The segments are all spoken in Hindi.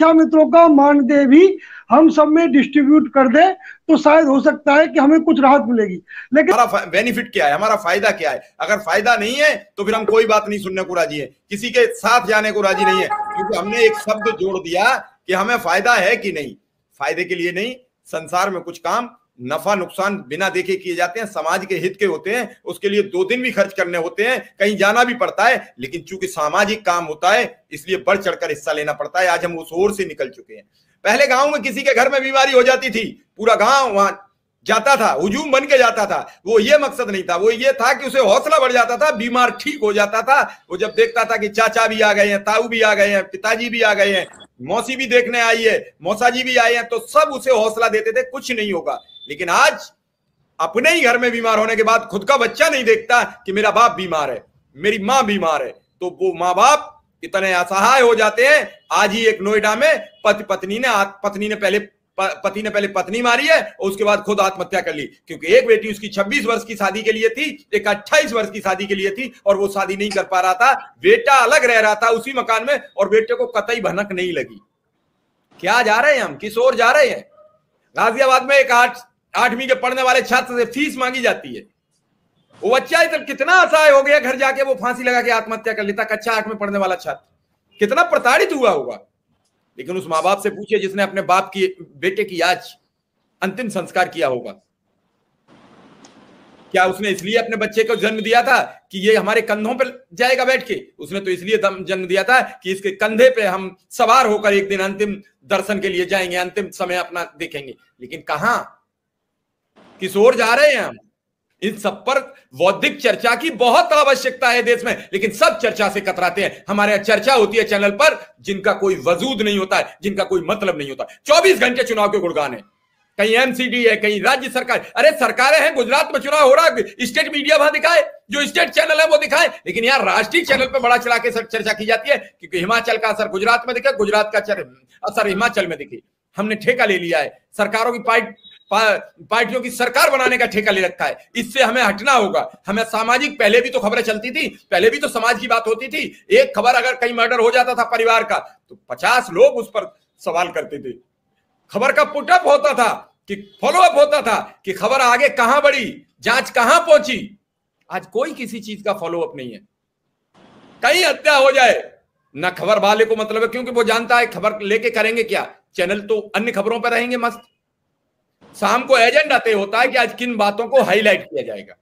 शिक्षा मित्रों का मानदेय भी हम सब में डिस्ट्रीब्यूट कर दे तो शायद हो सकता है कि हमें कुछ राहत मिलेगी। लेकिन हमारा बेनिफिट क्या है? हमारा फ़ायदा क्या है? अगर फ़ायदा नहीं है तो फिर हम कोई बात नहीं सुनने को राज़ी है। किसी के साथ जाने को राज़ी नहीं है, क्योंकि हमने एक शब्द जोड़ दिया कि हमें फ़ायदा है कि नहीं। फ़ायदे के लिए नहीं, संसार में कुछ काम नफा नुकसान बिना देखे किए जाते हैं, समाज के हित के होते हैं, उसके लिए दो दिन भी खर्च करने होते हैं, कहीं जाना भी पड़ता है, लेकिन चूँकि सामाजिक काम होता है, इसलिए बढ़ चढ़कर हिस्सा लेना पड़ता है, आज हम उस ओर से निकल चुके हैं। पहले गाँव में किसी के घर में बीमारी हो जाती थी, पूरा गाँव वहाँ जाता था, हुजूम बन के जाता था, वो ये मकसद नहीं था, वो ये था कि उसे हौसला बढ़ जाता था, बीमार ठीक हो जाता था, वो जब देखता था कि चाचा भी आ गए हैं, ताऊ भी आ गए हैं, पिताजी भी आ गए हैं, मौसी भी देखने आई है, मौसा जी भी आए हैं तो सब उसे हौसला देते थे, कुछ नहीं होगा। लेकिन आज अपने ही घर में बीमार होने के बाद खुद का बच्चा नहीं देखता कि मेरा बाप बीमार है, मेरी माँ बीमार है। तो वो माँ बाप इतने असहाय हो जाते हैं। आज ही एक नोएडा में पति पत्नी ने पत्नी ने पहले पति ने पहले पत्नी मारी है और उसके बाद खुद आत्महत्या कर ली। क्योंकि एक बेटी उसकी 26 वर्ष की शादी के लिए थी, एक 28 वर्ष की शादी के लिए थी और वो शादी नहीं कर पा रहा था। बेटा अलग रह रहा था उसी मकान में और बेटे को कतई भनक नहीं लगी। क्या जा रहे हैं हम? किस ओर जा रहे हैं? गाजियाबाद में एक आठ आठवीं के पढ़ने वाले छात्र से फ़ीस मांगी जाती है। वो बच्चा इधर कितना असहाय हो गया, घर जाके वो फांसी लगा के आत्महत्या कर लेता कच्चा आठ में पढ़ने वाला छात्र। कितना प्रताड़ित हुआ होगा। लेकिन उस माँ बाप से पूछिए जिसने अपने बाप की, बेटे की आज अंतिम संस्कार किया होगा। क्या उसने इसलिए अपने बच्चे को जन्म दिया था कि ये हमारे कंधों पर जाएगा बैठ के? उसने तो इसलिए जन्म दिया था कि इसके कंधे पे हम सवार होकर एक दिन अंतिम दर्शन के लिए जाएँगे, अंतिम समय अपना देखेंगे। लेकिन कहा किस ओर जा रहे हैं हम। इन सब पर बौद्धिक चर्चा की बहुत आवश्यकता है देश में, लेकिन सब चर्चा से कतराते हैं। हमारे यहाँ चर्चा होती है चैनल पर, जिनका कोई वजूद नहीं होता है, जिनका कोई मतलब नहीं होता। चौबीस घंटे चुनाव के गुणगान है। कहीं एमसीडी है, कहीं राज्य सरकार अरे सरकारें हैं, गुजरात में चुनाव हो रहा है, स्टेट मीडिया वहाँ दिखाए, जो स्टेट चैनल है वो दिखाए। लेकिन यहाँ राष्ट्रीय चैनल पर बड़ा चला के चर्चा की जाती है, क्योंकि हिमाचल का असर गुजरात में दिखे, गुजरात का असर हिमाचल में दिखे। हमने ठेका ले लिया है। सरकारों की पार्टी पार्टियों की सरकार बनाने का ठेका ले रखा है। इससे हमें हटना होगा। हमें सामाजिक, पहले भी तो खबरें चलती थी, पहले भी तो समाज की बात होती थी। एक खबर अगर कहीं मर्डर हो जाता था परिवार का तो पचास लोग उस पर सवाल करते थे। खबर का पुटअप होता था, कि फॉलोअप होता था, कि खबर आगे कहाँ बढ़ी, जाँच कहाँ पहुँची। आज कोई किसी चीज़ का फॉलोअप नहीं है। कहीं हत्या हो जाए, ना खबर वाले को मतलब है, क्योंकि वो जानता है, खबर लेके करेंगे क्या? चैनल तो अन्य खबरों पर रहेंगे मस्त। शाम को एजेंडा तय होता है कि आज किन बातों को हाईलाइट किया जाएगा।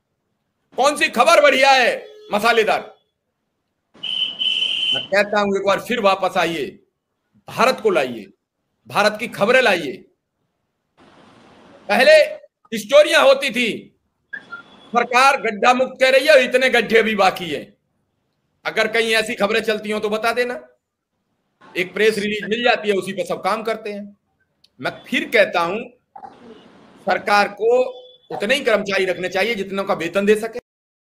कौन सी खबर बढ़िया है, मसालेदार? मैं कहता हूँ, एक बार फिर वापस आइए। भारत को लाइए। भारत की खबरें लाइए। पहले स्टोरियाँ होती थी। सरकार गड्ढा मुक्त कह रही है इतने गड्ढे भी बाकी है। अगर कहीं ऐसी खबरें चलती हो तो बता देना। एक प्रेस रिलीज़ मिल जाती है, उसी पर सब काम करते हैं। मैं फिर कहता हूँ सरकार को उतने ही कर्मचारी रखने चाहिए जितनों का वेतन दे सके।